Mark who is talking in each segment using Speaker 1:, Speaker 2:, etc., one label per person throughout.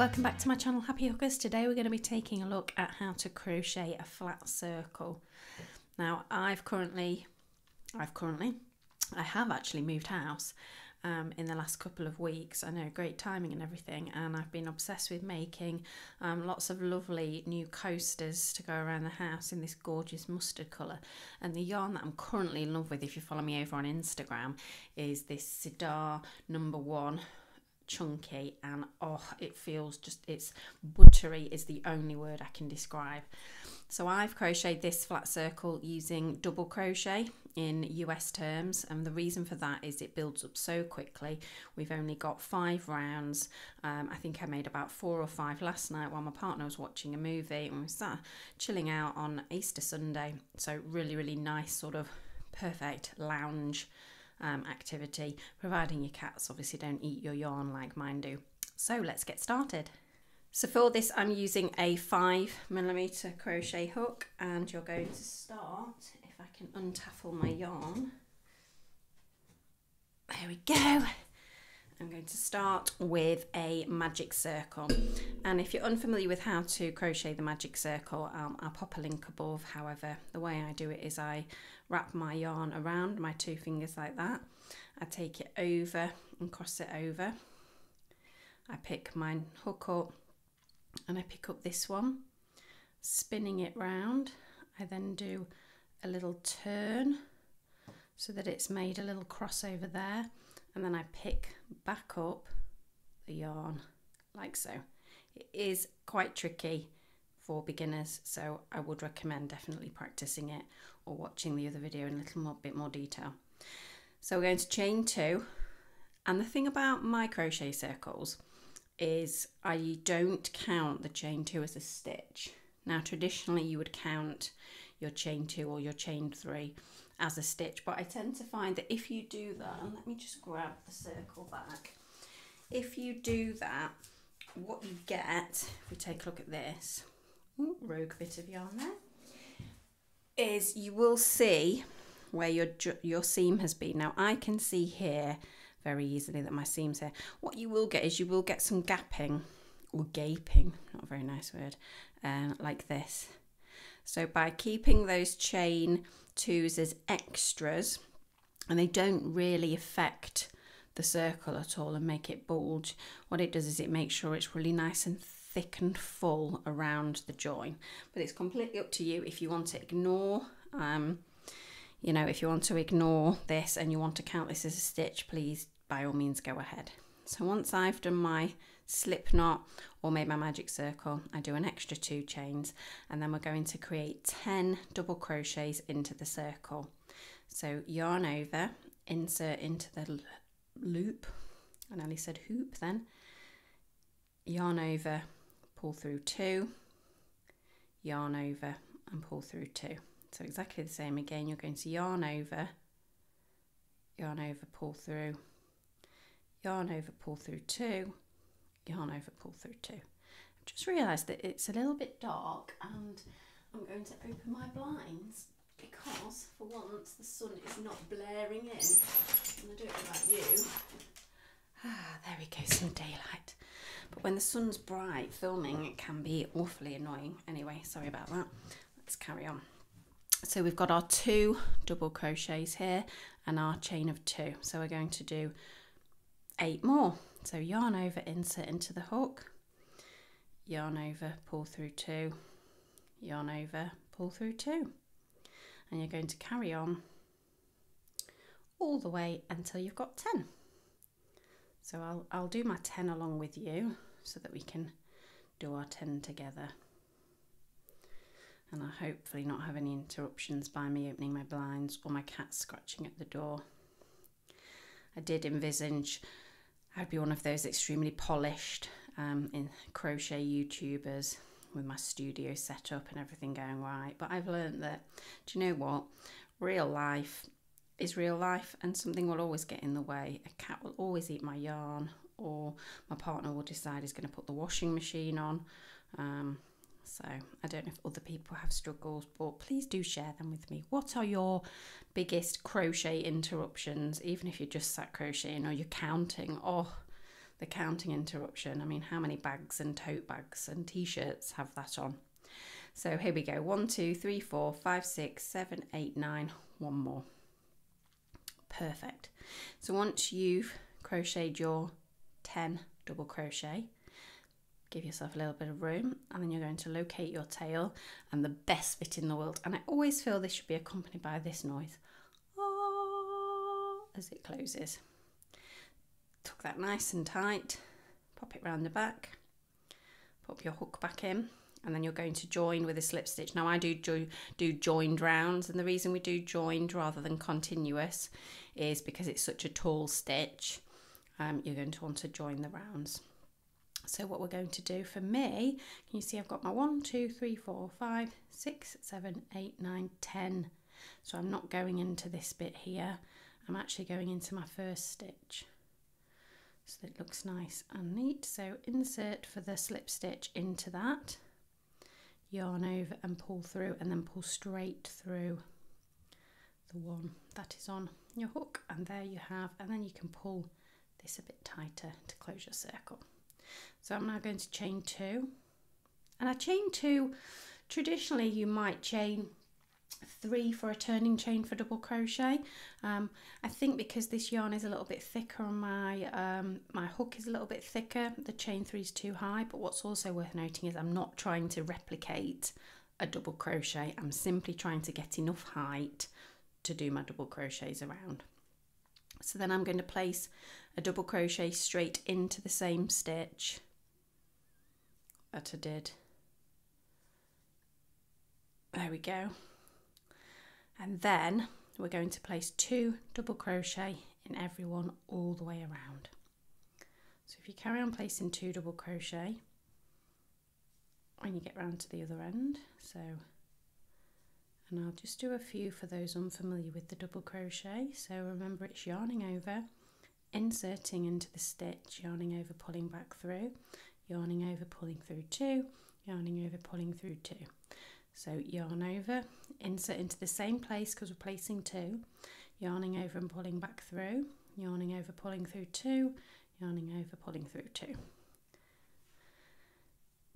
Speaker 1: Welcome back to my channel Happy Hookers. Today we're going to be taking a look at how to crochet a flat circle. Now I've currently, I've currently, I have actually moved house um, in the last couple of weeks. I know great timing and everything and I've been obsessed with making um, lots of lovely new coasters to go around the house in this gorgeous mustard colour and the yarn that I'm currently in love with if you follow me over on Instagram is this Sirdar number one chunky and oh it feels just it's buttery is the only word I can describe so I've crocheted this flat circle using double crochet in US terms and the reason for that is it builds up so quickly we've only got five rounds um, I think I made about four or five last night while my partner was watching a movie and we sat chilling out on Easter Sunday so really really nice sort of perfect lounge um, activity, providing your cats obviously don't eat your yarn like mine do. So let's get started. So for this I'm using a 5 millimeter crochet hook and you're going to start, if I can untaffle my yarn, there we go, I'm going to start with a magic circle and if you're unfamiliar with how to crochet the magic circle um, I'll pop a link above however the way I do it is I wrap my yarn around my two fingers like that I take it over and cross it over I pick my hook up and I pick up this one spinning it round I then do a little turn so that it's made a little crossover there and then I pick back up the yarn like so. It is quite tricky for beginners so I would recommend definitely practicing it or watching the other video in a little more, bit more detail. So we're going to chain two and the thing about my crochet circles is I don't count the chain two as a stitch. Now traditionally you would count your chain two or your chain three as a stitch but I tend to find that if you do that and let me just grab the circle back if you do that what you get if we take a look at this ooh, rogue bit of yarn there is you will see where your your seam has been now I can see here very easily that my seams here what you will get is you will get some gapping or gaping not a very nice word um, like this so by keeping those chain twos as extras and they don't really affect the circle at all and make it bulge. What it does is it makes sure it's really nice and thick and full around the join. But it's completely up to you if you want to ignore, um, you know, if you want to ignore this and you want to count this as a stitch, please by all means go ahead. So once I've done my slip knot or made my magic circle, I do an extra two chains and then we're going to create 10 double crochets into the circle. So yarn over, insert into the loop, I nearly said hoop then, yarn over, pull through two, yarn over and pull through two. So exactly the same again, you're going to yarn over, yarn over, pull through, yarn over, pull through two, yarn over, pull through two. I've just realised that it's a little bit dark and I'm going to open my blinds because for once the sun is not blaring in. And I don't know about you. Ah, there we go, some daylight. But when the sun's bright, filming it can be awfully annoying. Anyway, sorry about that. Let's carry on. So we've got our two double crochets here and our chain of two. So we're going to do eight more. So yarn over, insert into the hook, yarn over, pull through two, yarn over, pull through two. And you're going to carry on all the way until you've got 10. So I'll, I'll do my 10 along with you so that we can do our 10 together. And I hopefully not have any interruptions by me opening my blinds or my cat scratching at the door. I did envisage I'd be one of those extremely polished um, in crochet YouTubers with my studio set up and everything going right. But I've learned that, do you know what? Real life is real life and something will always get in the way. A cat will always eat my yarn or my partner will decide he's going to put the washing machine on. Um, so I don't know if other people have struggles, but please do share them with me. What are your biggest crochet interruptions, even if you're just sat crocheting or you're counting? Oh, the counting interruption. I mean, how many bags and tote bags and t shirts have that on? So here we go one, two, three, four, five, six, seven, eight, nine. One more. Perfect. So once you've crocheted your 10 double crochet, give yourself a little bit of room and then you're going to locate your tail and the best bit in the world and I always feel this should be accompanied by this noise ah, as it closes tuck that nice and tight pop it round the back pop your hook back in and then you're going to join with a slip stitch now I do do, do joined rounds and the reason we do joined rather than continuous is because it's such a tall stitch um, you're going to want to join the rounds so what we're going to do for me, can you see I've got my 1, 2, 3, 4, 5, 6, 7, 8, 9, 10. So I'm not going into this bit here, I'm actually going into my first stitch. So it looks nice and neat. So insert for the slip stitch into that, yarn over and pull through and then pull straight through the one that is on your hook and there you have and then you can pull this a bit tighter to close your circle. So I'm now going to chain two. And I chain two, traditionally you might chain three for a turning chain for double crochet. Um, I think because this yarn is a little bit thicker and my, um, my hook is a little bit thicker, the chain three is too high. But what's also worth noting is I'm not trying to replicate a double crochet. I'm simply trying to get enough height to do my double crochets around. So then I'm going to place a double crochet straight into the same stitch that I did. There we go. And then we're going to place two double crochet in every one all the way around. So if you carry on placing two double crochet when you get round to the other end, so and I'll just do a few for those unfamiliar with the double crochet so remember it's yarning over inserting into the stitch yarning over pulling back through yarning over pulling through two yarning over pulling through two so yarn over insert into the same place because we're placing two yarning over and pulling back through yarning over pulling through two yarning over pulling through two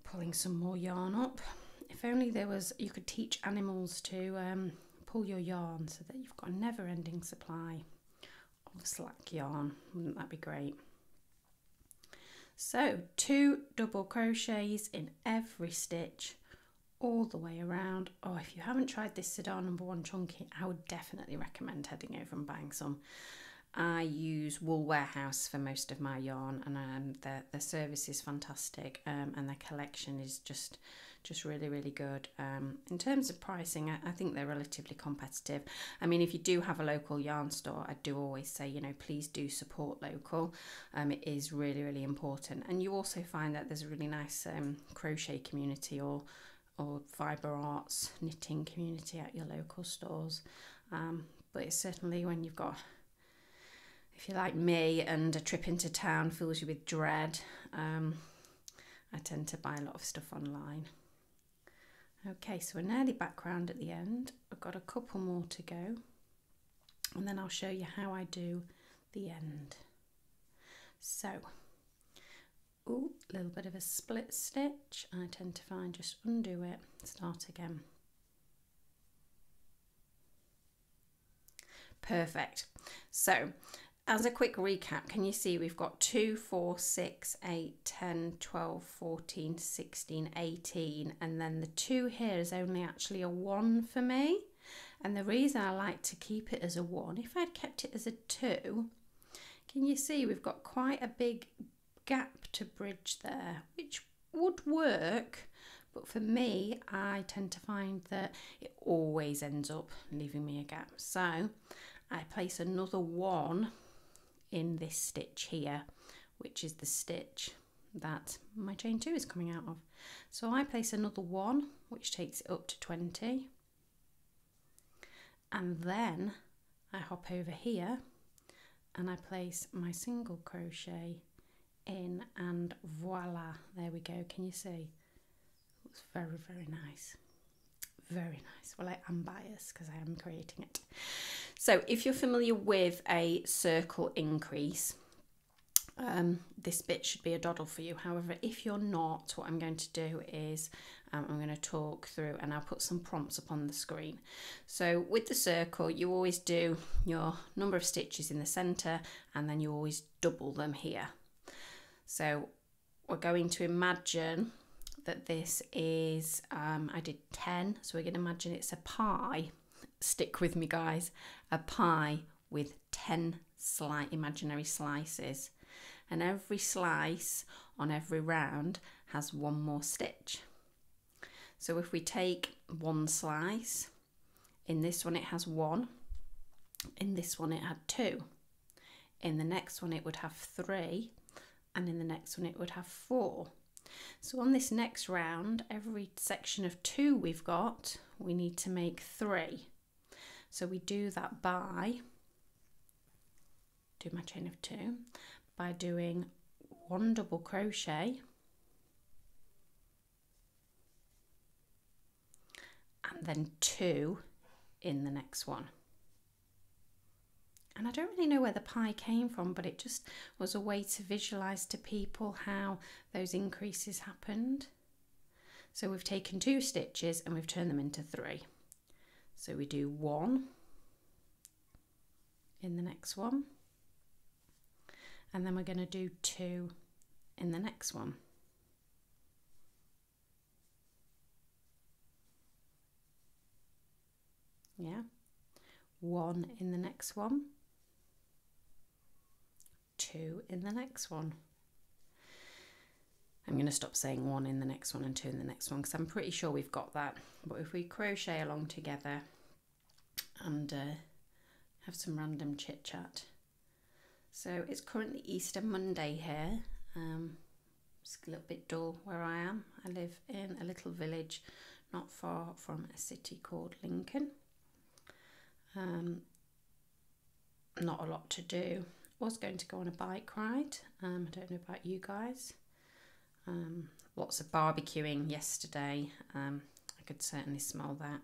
Speaker 1: pulling some more yarn up if only there was you could teach animals to um, pull your yarn so that you've got a never-ending supply of slack yarn. Wouldn't that be great? So two double crochets in every stitch all the way around. Oh, if you haven't tried this Sirdar number one chunky, I would definitely recommend heading over and buying some. I use Wool Warehouse for most of my yarn, and um, their, their service is fantastic, um, and their collection is just just really, really good. Um, in terms of pricing, I, I, think they're relatively competitive. I mean, if you do have a local yarn store, I do always say, you know, please do support local. Um, it is really, really important. And you also find that there's a really nice um, crochet community or or fibre arts knitting community at your local stores. Um, but it's certainly when you've got if you're like me and a trip into town fills you with dread, um, I tend to buy a lot of stuff online. Okay, so we're nearly back round at the end. I've got a couple more to go and then I'll show you how I do the end. So, a little bit of a split stitch. I tend to find just undo it, start again. Perfect. So as a quick recap, can you see we've got 2, 4, 6, 8, 10, 12, 14, 16, 18, and then the 2 here is only actually a 1 for me. And the reason I like to keep it as a 1, if I'd kept it as a 2, can you see we've got quite a big gap to bridge there, which would work, but for me, I tend to find that it always ends up leaving me a gap. So I place another 1 in this stitch here, which is the stitch that my chain two is coming out of. So I place another one, which takes it up to 20. And then I hop over here and I place my single crochet in and voila, there we go. Can you see? It looks very, very nice. Very nice. Well, I am biased because I am creating it. So, if you're familiar with a circle increase, um, this bit should be a doddle for you. However, if you're not, what I'm going to do is um, I'm going to talk through and I'll put some prompts up on the screen. So with the circle, you always do your number of stitches in the center and then you always double them here. So we're going to imagine that this is, um, I did 10, so we are gonna imagine it's a pie. Stick with me, guys. A pie with 10 slight imaginary slices. And every slice on every round has one more stitch. So if we take one slice, in this one it has one, in this one it had two, in the next one it would have three, and in the next one it would have four. So on this next round, every section of two we've got, we need to make three. So we do that by, do my chain of two, by doing one double crochet and then two in the next one. And I don't really know where the pie came from, but it just was a way to visualize to people how those increases happened. So we've taken two stitches and we've turned them into three. So we do one in the next one, and then we're going to do two in the next one. Yeah, one in the next one two in the next one. I'm going to stop saying one in the next one and two in the next one because I'm pretty sure we've got that. But if we crochet along together and uh, have some random chit chat. So it's currently Easter Monday here. Um, it's a little bit dull where I am. I live in a little village not far from a city called Lincoln. Um, not a lot to do was going to go on a bike ride. Um, I don't know about you guys. Um, lots of barbecuing yesterday. Um, I could certainly smell that.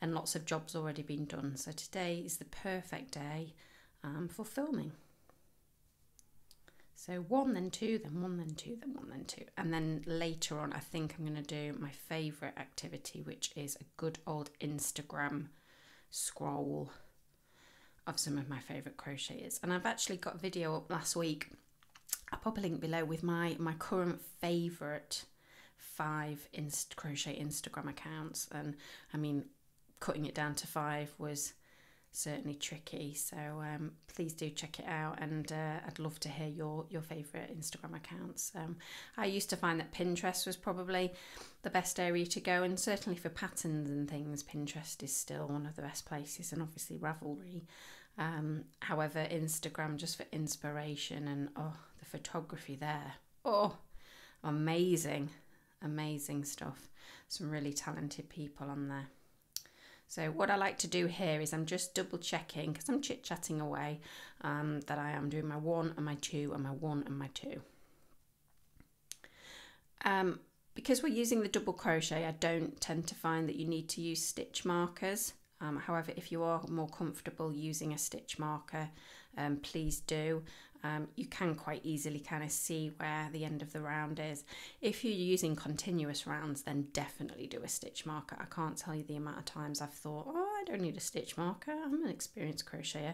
Speaker 1: And lots of jobs already been done. So today is the perfect day um, for filming. So one, then two, then one, then two, then one, then two. And then later on, I think I'm going to do my favourite activity, which is a good old Instagram scroll of some of my favourite crocheters. And I've actually got a video up last week. I'll pop a link below with my, my current favourite five inst crochet Instagram accounts. And I mean, cutting it down to five was certainly tricky. So um, please do check it out, and uh, I'd love to hear your your favourite Instagram accounts. Um, I used to find that Pinterest was probably the best area to go, and certainly for patterns and things, Pinterest is still one of the best places, and obviously Ravelry. Um, however, Instagram just for inspiration and oh, the photography there. Oh, amazing, amazing stuff. Some really talented people on there. So what I like to do here is I'm just double checking because I'm chit chatting away um, that I am doing my one and my two and my one and my two. Um, because we're using the double crochet, I don't tend to find that you need to use stitch markers. Um, however, if you are more comfortable using a stitch marker, um, please do. Um, you can quite easily kind of see where the end of the round is. If you're using continuous rounds, then definitely do a stitch marker. I can't tell you the amount of times I've thought, oh, I don't need a stitch marker. I'm an experienced crocheter.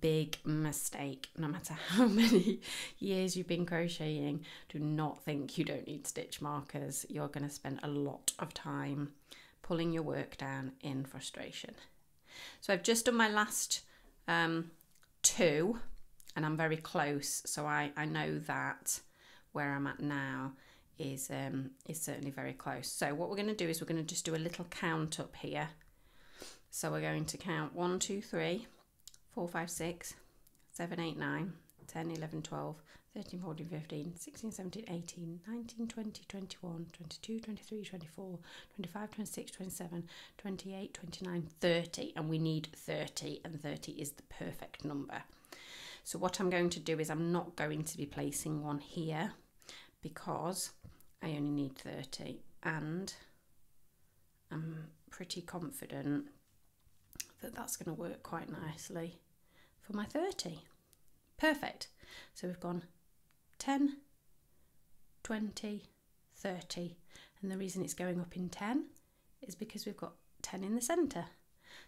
Speaker 1: Big mistake. No matter how many years you've been crocheting, do not think you don't need stitch markers. You're going to spend a lot of time pulling your work down in frustration. So I've just done my last um, two and I'm very close. So I, I know that where I'm at now is, um, is certainly very close. So what we're going to do is we're going to just do a little count up here. So we're going to count 1, 2, 3, 4, 5, 6, 7, 8, 9, 10, 11, 12, 13, 14, 15, 16, 17, 18, 19, 20, 21, 22, 23, 24, 25, 26, 27, 28, 29, 30. And we need 30, and 30 is the perfect number. So what I'm going to do is I'm not going to be placing one here because I only need 30 and I'm pretty confident that that's going to work quite nicely for my 30. Perfect. So we've gone 10, 20, 30. And the reason it's going up in 10 is because we've got 10 in the centre.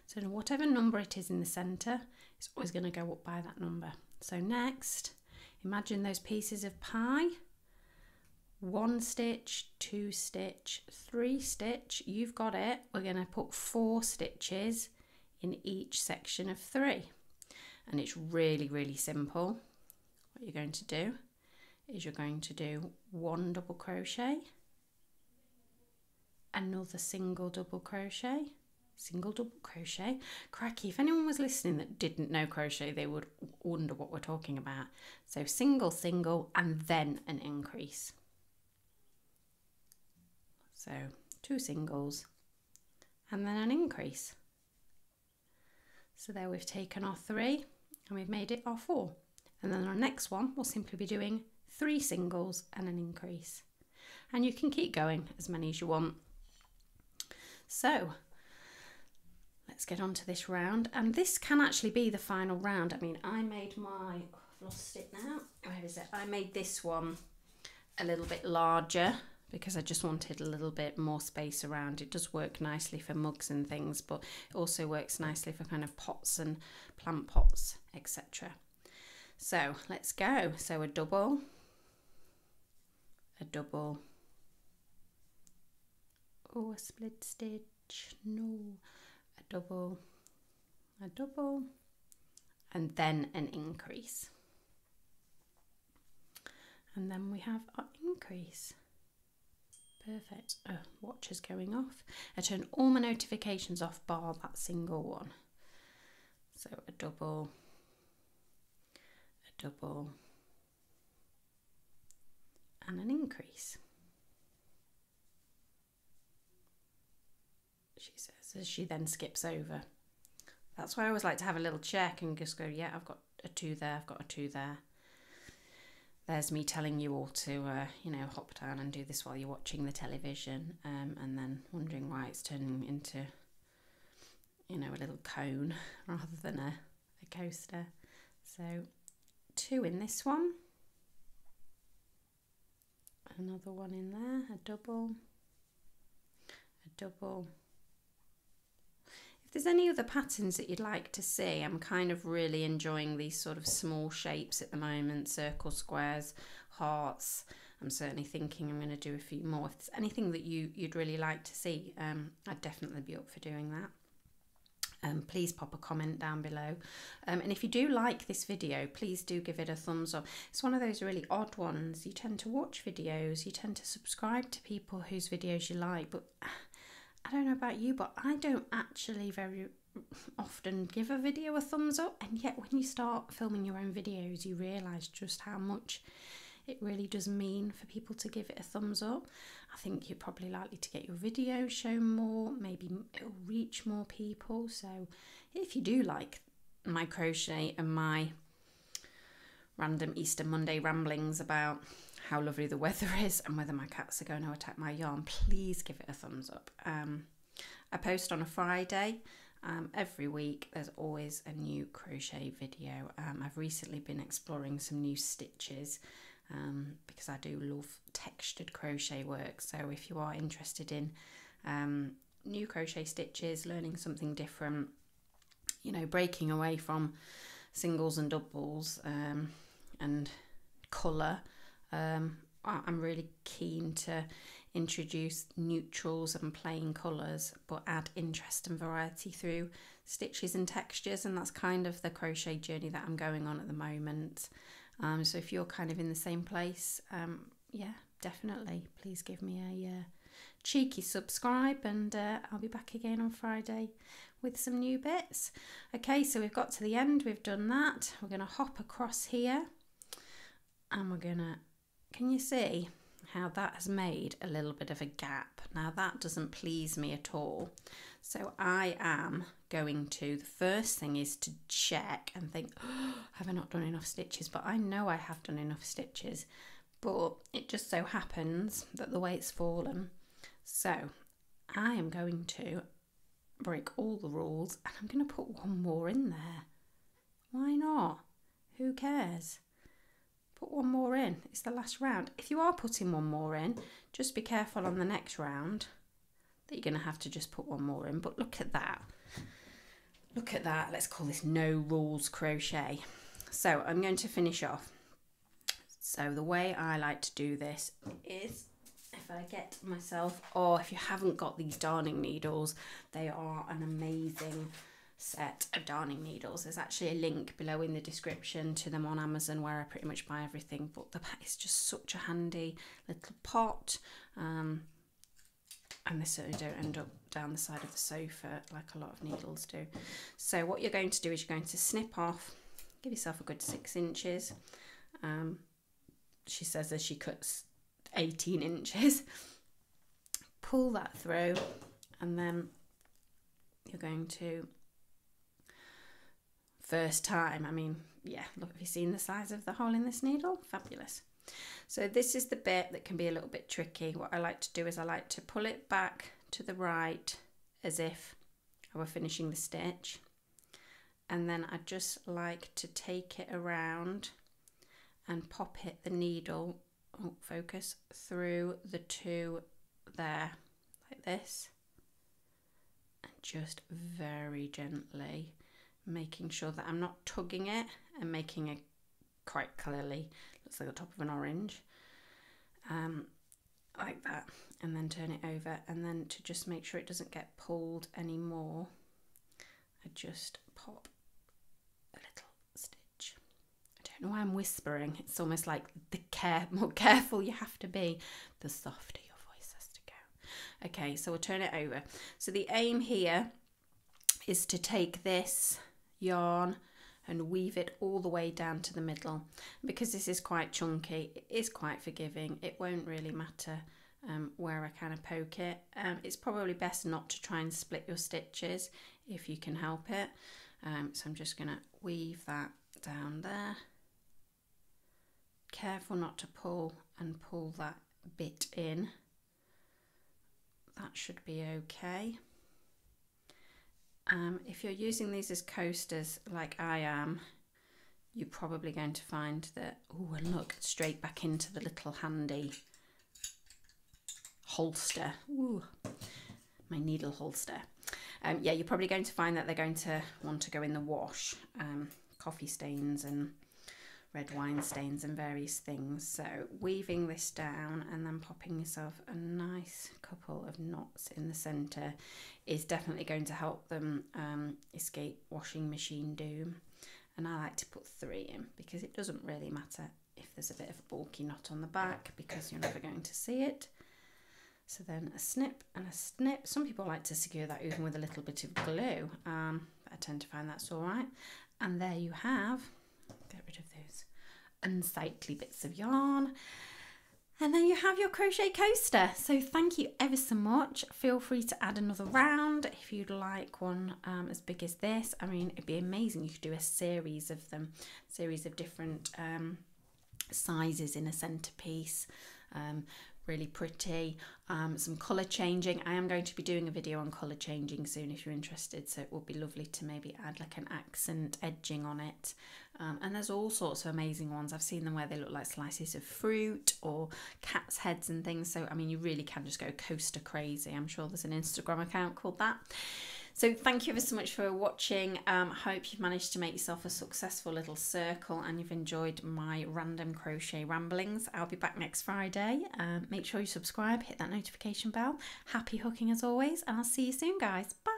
Speaker 1: So whatever number it is in the centre, it's always going to go up by that number. So next, imagine those pieces of pie. One stitch, two stitch, three stitch. You've got it. We're going to put four stitches in each section of three. And it's really, really simple. What you're going to do is you're going to do one double crochet another single double crochet single double crochet cracky if anyone was listening that didn't know crochet they would wonder what we're talking about so single single and then an increase so two singles and then an increase so there we've taken our three and we've made it our four and then our next one we'll simply be doing three singles, and an increase. And you can keep going as many as you want. So let's get on to this round. And this can actually be the final round. I mean, I made my, I've lost it now. Where is it? I made this one a little bit larger because I just wanted a little bit more space around. It does work nicely for mugs and things, but it also works nicely for kind of pots and plant pots, etc. So let's go. So a double, a double oh a split stitch no a double a double and then an increase and then we have our increase perfect oh, watch is going off I turn all my notifications off bar that single one so a double a double and an increase. She says as she then skips over. That's why I always like to have a little check and just go, yeah, I've got a two there, I've got a two there. There's me telling you all to, uh, you know, hop down and do this while you're watching the television, um, and then wondering why it's turning into, you know, a little cone rather than a, a coaster. So, two in this one another one in there, a double, a double. If there's any other patterns that you'd like to see, I'm kind of really enjoying these sort of small shapes at the moment, circle, squares, hearts. I'm certainly thinking I'm going to do a few more. If there's anything that you, you'd really like to see, um, I'd definitely be up for doing that um, please pop a comment down below. Um, and if you do like this video, please do give it a thumbs up. It's one of those really odd ones. You tend to watch videos, you tend to subscribe to people whose videos you like, but I don't know about you, but I don't actually very often give a video a thumbs up. And yet, when you start filming your own videos, you realise just how much it really does mean for people to give it a thumbs up. I think you're probably likely to get your video shown more, maybe it'll reach more people. So, if you do like my crochet and my random Easter Monday ramblings about how lovely the weather is and whether my cats are going to attack my yarn, please give it a thumbs up. Um, I post on a Friday. Um, every week there's always a new crochet video. Um, I've recently been exploring some new stitches um, because I do love textured crochet work. So if you are interested in um, new crochet stitches, learning something different, you know, breaking away from singles and doubles um, and colour, um, I'm really keen to introduce neutrals and plain colours but add interest and variety through stitches and textures and that's kind of the crochet journey that I'm going on at the moment um, so if you're kind of in the same place, um, yeah, definitely. Please give me a uh, cheeky subscribe, and uh, I'll be back again on Friday with some new bits. Okay, so we've got to the end. We've done that. We're going to hop across here, and we're going to. Can you see? how that has made a little bit of a gap. Now that doesn't please me at all. So I am going to, the first thing is to check and think, oh, have I not done enough stitches? But I know I have done enough stitches, but it just so happens that the way it's fallen. So I am going to break all the rules and I'm going to put one more in there. Why not? Who cares? put one more in. It's the last round. If you are putting one more in, just be careful on the next round that you're going to have to just put one more in. But look at that. Look at that. Let's call this no rules crochet. So I'm going to finish off. So the way I like to do this is if I get myself, or if you haven't got these darning needles, they are an amazing set of darning needles. There's actually a link below in the description to them on Amazon where I pretty much buy everything. But the is just such a handy little pot. Um, and they certainly don't end up down the side of the sofa like a lot of needles do. So what you're going to do is you're going to snip off, give yourself a good six inches. Um, she says as she cuts 18 inches. Pull that through and then you're going to first time. I mean, yeah, look, have you seen the size of the hole in this needle? Fabulous. So this is the bit that can be a little bit tricky. What I like to do is I like to pull it back to the right as if I were finishing the stitch. And then I just like to take it around and pop it, the needle, oh, focus, through the two there, like this. And just very gently making sure that I'm not tugging it and making it quite clearly looks like the top of an orange um, like that and then turn it over and then to just make sure it doesn't get pulled anymore I just pop a little stitch I don't know why I'm whispering it's almost like the care more careful you have to be the softer your voice has to go okay so we'll turn it over so the aim here is to take this yarn and weave it all the way down to the middle. Because this is quite chunky, it is quite forgiving, it won't really matter um, where I kind of poke it. Um, it's probably best not to try and split your stitches if you can help it. Um, so I'm just going to weave that down there. Careful not to pull and pull that bit in. That should be okay. Um, if you're using these as coasters like I am, you're probably going to find that, oh, and look, straight back into the little handy holster. Ooh, my needle holster. Um, yeah, you're probably going to find that they're going to want to go in the wash. Um, coffee stains and red wine stains and various things. So weaving this down and then popping yourself a nice couple of knots in the centre is definitely going to help them um, escape washing machine doom. And I like to put three in because it doesn't really matter if there's a bit of a bulky knot on the back because you're never going to see it. So then a snip and a snip. Some people like to secure that even with a little bit of glue. Um, I tend to find that's all right. And there you have unsightly bits of yarn. And then you have your crochet coaster. So thank you ever so much. Feel free to add another round if you'd like one um, as big as this. I mean, it'd be amazing. You could do a series of them, series of different um, sizes in a centerpiece. Um, really pretty. Um, some color changing. I am going to be doing a video on color changing soon if you're interested. So it would be lovely to maybe add like an accent edging on it. Um, and there's all sorts of amazing ones. I've seen them where they look like slices of fruit or cats' heads and things. So, I mean, you really can just go coaster crazy. I'm sure there's an Instagram account called that. So, thank you ever so much for watching. Um, I hope you've managed to make yourself a successful little circle and you've enjoyed my random crochet ramblings. I'll be back next Friday. Um, make sure you subscribe, hit that notification bell. Happy hooking as always, and I'll see you soon, guys. Bye.